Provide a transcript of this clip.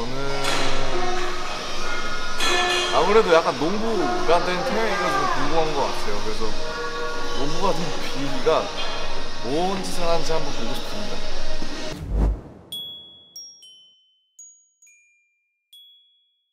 저는 아무래도 약간 농부가 된 태양이가 좀 궁금한 것 같아요. 그래서 농부가 된 비가 뭔 짓을 하는지 한번 보고 싶습니다.